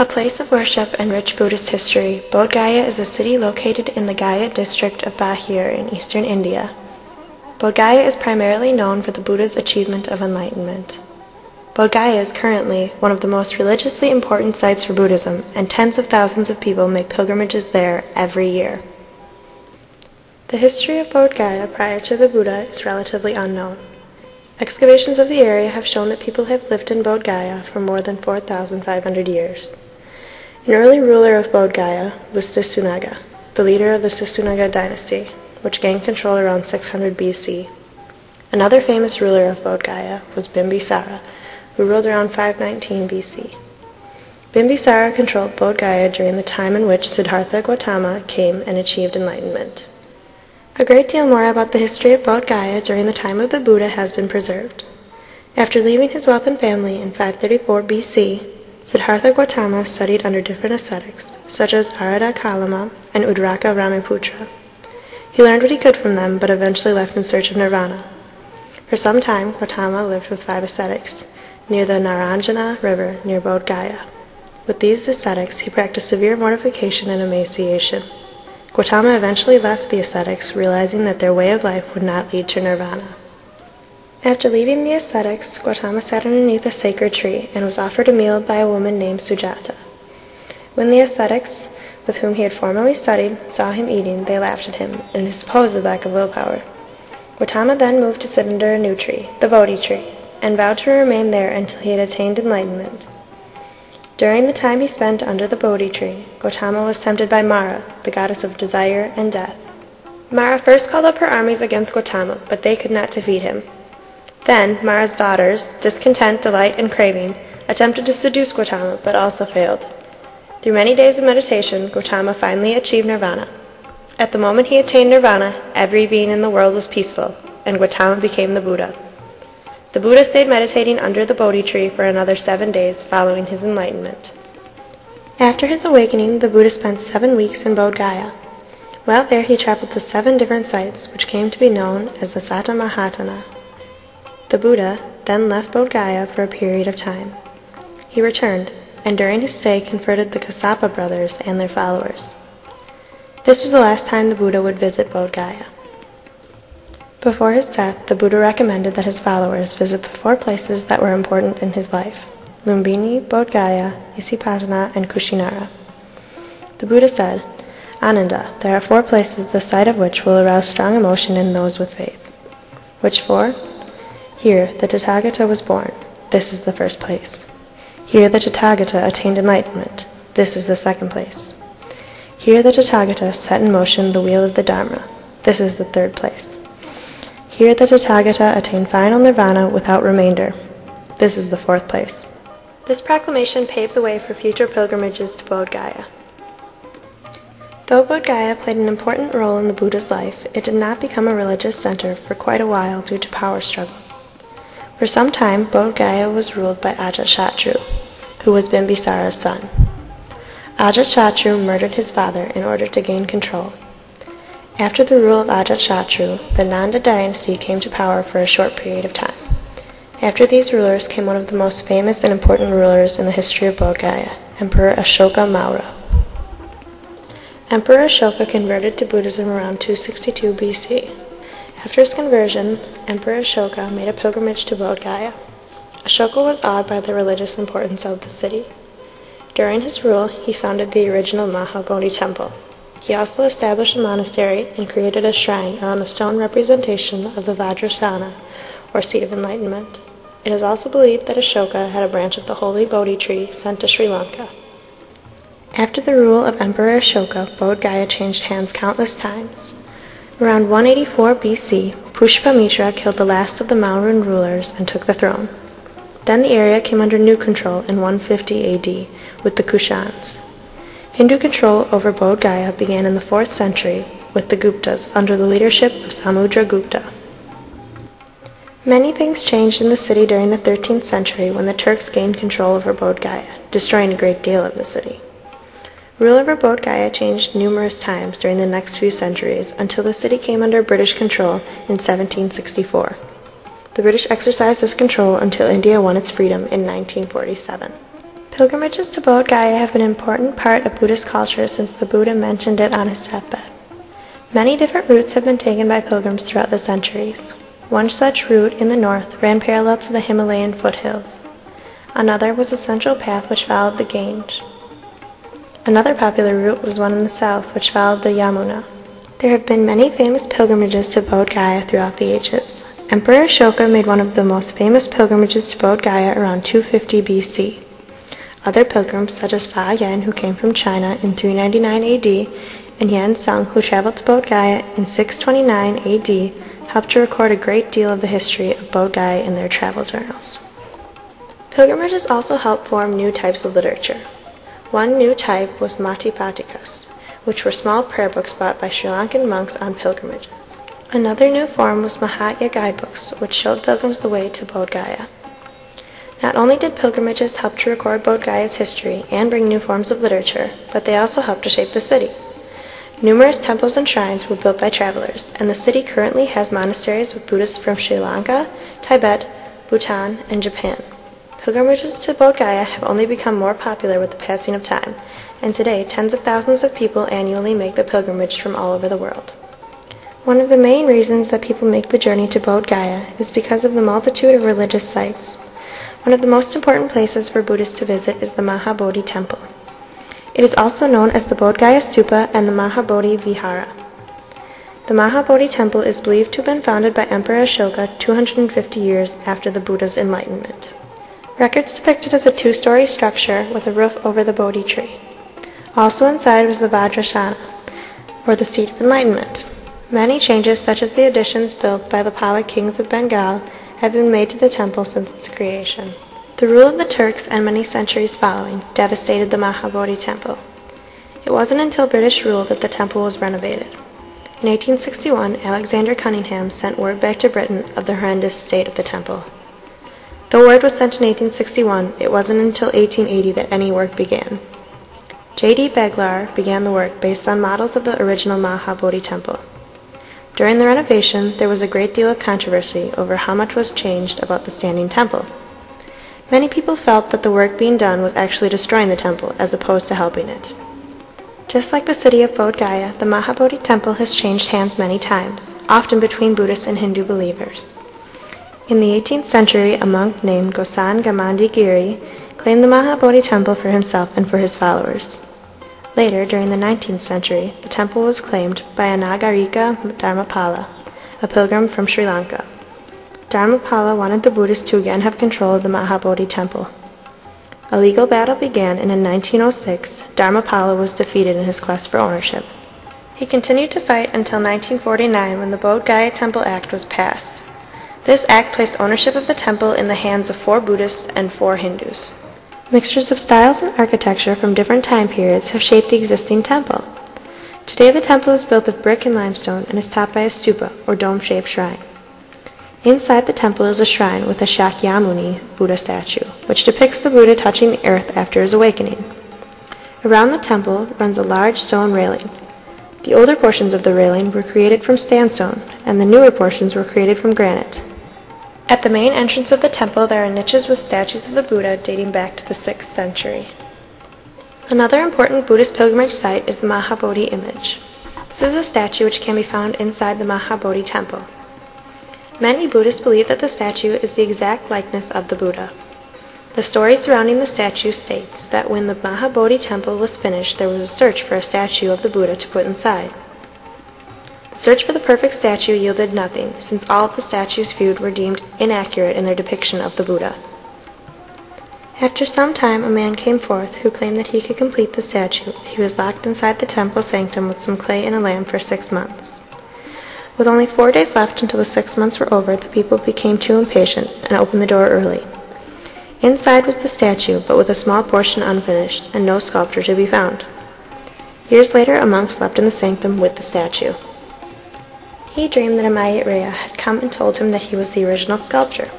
A place of worship and rich Buddhist history, Bodh Gaya is a city located in the Gaya district of Bihar in eastern India. Bodh Gaya is primarily known for the Buddha's achievement of enlightenment. Bodh Gaya is currently one of the most religiously important sites for Buddhism, and tens of thousands of people make pilgrimages there every year. The history of Bodh Gaya prior to the Buddha is relatively unknown. Excavations of the area have shown that people have lived in Bodh Gaya for more than 4,500 years. An early ruler of Bodh Gaya was Sisunaga, the leader of the Sisunaga dynasty, which gained control around 600 BC. Another famous ruler of Bodh Gaya was Bimbisara, who ruled around 519 BC. Bimbisara controlled Bodh Gaya during the time in which Siddhartha Gautama came and achieved enlightenment. A great deal more about the history of Bodh Gaya during the time of the Buddha has been preserved. After leaving his wealth and family in 534 BC, Siddhartha Gautama studied under different ascetics, such as Arada Kalama and Udraka Ramiputra. He learned what he could from them, but eventually left in search of nirvana. For some time, Gautama lived with five ascetics near the Naranjana River near Bodh Gaya. With these ascetics, he practiced severe mortification and emaciation. Gautama eventually left the ascetics, realizing that their way of life would not lead to nirvana. After leaving the ascetics, Gautama sat underneath a sacred tree and was offered a meal by a woman named Sujata. When the ascetics, with whom he had formerly studied, saw him eating, they laughed at him and his supposed lack of willpower. Gautama then moved to sit under a new tree, the Bodhi tree, and vowed to remain there until he had attained enlightenment. During the time he spent under the Bodhi tree, Gautama was tempted by Mara, the goddess of desire and death. Mara first called up her armies against Gautama, but they could not defeat him. Then Mara's daughters, discontent, delight, and craving, attempted to seduce Gautama, but also failed. Through many days of meditation, Gautama finally achieved nirvana. At the moment he attained nirvana, every being in the world was peaceful, and Gautama became the Buddha. The Buddha stayed meditating under the Bodhi tree for another seven days following his enlightenment. After his awakening, the Buddha spent seven weeks in Bodh Gaya. While there, he traveled to seven different sites, which came to be known as the Satamahatana, the Buddha then left Bodh Gaya for a period of time. He returned, and during his stay converted the Kassapa brothers and their followers. This was the last time the Buddha would visit Bodh Gaya. Before his death, the Buddha recommended that his followers visit the four places that were important in his life Lumbini, Bodh Gaya, Isipatana, and Kushinara. The Buddha said, Ananda, there are four places the sight of which will arouse strong emotion in those with faith. Which four? Here the Tathagata was born. This is the first place. Here the Tathagata attained enlightenment. This is the second place. Here the Tathagata set in motion the wheel of the Dharma. This is the third place. Here the Tathagata attained final nirvana without remainder. This is the fourth place. This proclamation paved the way for future pilgrimages to Bodh Gaya. Though Bodh Gaya played an important role in the Buddha's life, it did not become a religious center for quite a while due to power struggles. For some time, Bodh Gaya was ruled by Ajatashatru, who was Bimbisara's son. Ajatashatru murdered his father in order to gain control. After the rule of Ajatashatru, the Nanda dynasty came to power for a short period of time. After these rulers came one of the most famous and important rulers in the history of Bodh Gaya, Emperor Ashoka Maurya. Emperor Ashoka converted to Buddhism around 262 BC. After his conversion, Emperor Ashoka made a pilgrimage to Bodh Gaya. Ashoka was awed by the religious importance of the city. During his rule, he founded the original Mahabodhi temple. He also established a monastery and created a shrine around the stone representation of the Vajrasana, or seat of enlightenment. It is also believed that Ashoka had a branch of the holy Bodhi tree sent to Sri Lanka. After the rule of Emperor Ashoka, Bodh Gaya changed hands countless times. Around 184 BC, Pushpamitra killed the last of the Mauryan rulers and took the throne. Then the area came under new control in 150 AD with the Kushans. Hindu control over Bodh Gaya began in the 4th century with the Guptas under the leadership of Samudragupta. Many things changed in the city during the 13th century when the Turks gained control over Bodh Gaya, destroying a great deal of the city. Rule over Bodh Gaya changed numerous times during the next few centuries until the city came under British control in 1764. The British exercised this control until India won its freedom in 1947. Pilgrimages to Bodh Gaya have been an important part of Buddhist culture since the Buddha mentioned it on his deathbed. Many different routes have been taken by pilgrims throughout the centuries. One such route in the north ran parallel to the Himalayan foothills. Another was a central path which followed the Gange. Another popular route was one in the south which followed the Yamuna. There have been many famous pilgrimages to Bodh Gaya throughout the ages. Emperor Ashoka made one of the most famous pilgrimages to Bodh Gaya around 250 BC. Other pilgrims, such as Fa Yen, who came from China in 399 AD, and Yan Sung, who traveled to Bodh Gaya in 629 AD, helped to record a great deal of the history of Bodh Gaya in their travel journals. Pilgrimages also helped form new types of literature. One new type was Matipatikas, which were small prayer books bought by Sri Lankan monks on pilgrimages. Another new form was Mahatya guidebooks, which showed pilgrims the way to Bodh Gaya. Not only did pilgrimages help to record Bodh Gaya's history and bring new forms of literature, but they also helped to shape the city. Numerous temples and shrines were built by travelers, and the city currently has monasteries with Buddhists from Sri Lanka, Tibet, Bhutan, and Japan. Pilgrimages to Bodh Gaya have only become more popular with the passing of time, and today tens of thousands of people annually make the pilgrimage from all over the world. One of the main reasons that people make the journey to Bodh Gaya is because of the multitude of religious sites. One of the most important places for Buddhists to visit is the Mahabodhi Temple. It is also known as the Bodh Gaya Stupa and the Mahabodhi Vihara. The Mahabodhi Temple is believed to have been founded by Emperor Ashoka 250 years after the Buddha's enlightenment. Records depict it as a two-story structure with a roof over the Bodhi tree. Also inside was the Vajrasana, or the seat of enlightenment. Many changes, such as the additions built by the Pala kings of Bengal, have been made to the temple since its creation. The rule of the Turks and many centuries following devastated the Mahabodhi temple. It wasn't until British rule that the temple was renovated. In 1861, Alexander Cunningham sent word back to Britain of the horrendous state of the temple. Though word was sent in 1861, it wasn't until 1880 that any work began. J.D. Beglar began the work based on models of the original Mahabodhi temple. During the renovation, there was a great deal of controversy over how much was changed about the standing temple. Many people felt that the work being done was actually destroying the temple as opposed to helping it. Just like the city of Bodh Gaya, the Mahabodhi temple has changed hands many times, often between Buddhist and Hindu believers. In the 18th century, a monk named Gosan Gamandi Giri claimed the Mahabodhi temple for himself and for his followers. Later, during the 19th century, the temple was claimed by Anagarika Dharmapala, a pilgrim from Sri Lanka. Dharmapala wanted the Buddhists to again have control of the Mahabodhi temple. A legal battle began, and in 1906, Dharmapala was defeated in his quest for ownership. He continued to fight until 1949 when the Bodh Gaya Temple Act was passed. This act placed ownership of the temple in the hands of four Buddhists and four Hindus. Mixtures of styles and architecture from different time periods have shaped the existing temple. Today the temple is built of brick and limestone and is topped by a stupa, or dome-shaped shrine. Inside the temple is a shrine with a Shakyamuni Buddha statue, which depicts the Buddha touching the earth after his awakening. Around the temple runs a large stone railing. The older portions of the railing were created from sandstone, and the newer portions were created from granite. At the main entrance of the temple there are niches with statues of the Buddha dating back to the 6th century. Another important Buddhist pilgrimage site is the Mahabodhi image. This is a statue which can be found inside the Mahabodhi temple. Many Buddhists believe that the statue is the exact likeness of the Buddha. The story surrounding the statue states that when the Mahabodhi temple was finished, there was a search for a statue of the Buddha to put inside. Search for the perfect statue yielded nothing, since all of the statues viewed were deemed inaccurate in their depiction of the Buddha. After some time, a man came forth who claimed that he could complete the statue. He was locked inside the temple sanctum with some clay and a lamp for six months. With only four days left until the six months were over, the people became too impatient and opened the door early. Inside was the statue, but with a small portion unfinished, and no sculptor to be found. Years later, a monk slept in the sanctum with the statue. He dreamed that a Maitreya had come and told him that he was the original sculptor.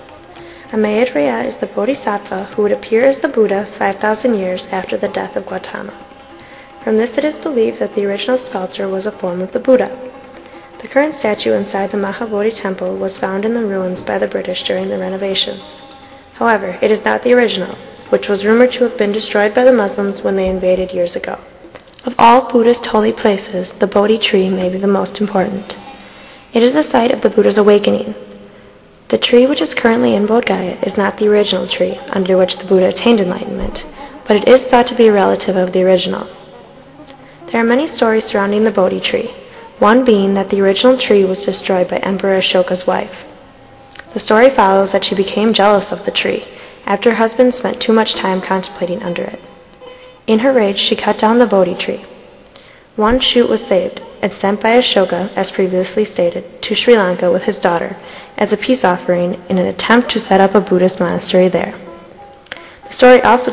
A Maitreya is the bodhisattva who would appear as the Buddha 5,000 years after the death of Gautama. From this it is believed that the original sculpture was a form of the Buddha. The current statue inside the Mahabodhi temple was found in the ruins by the British during the renovations. However, it is not the original. which was rumored to have been destroyed by the Muslims when they invaded years ago. Of all Buddhist holy places, the Bodhi tree may be the most important. It is the site of the Buddha's awakening. The tree which is currently in Bodh Gaya is not the original tree under which the Buddha attained enlightenment, but it is thought to be a relative of the original. There are many stories surrounding the Bodhi tree, one being that the original tree was destroyed by Emperor Ashoka's wife. The story follows that she became jealous of the tree after her husband spent too much time contemplating under it. In her rage, she cut down the Bodhi tree. One shoot was saved and sent by Ashoka, as previously stated, to Sri Lanka with his daughter as a peace offering in an attempt to set up a Buddhist monastery there. The story also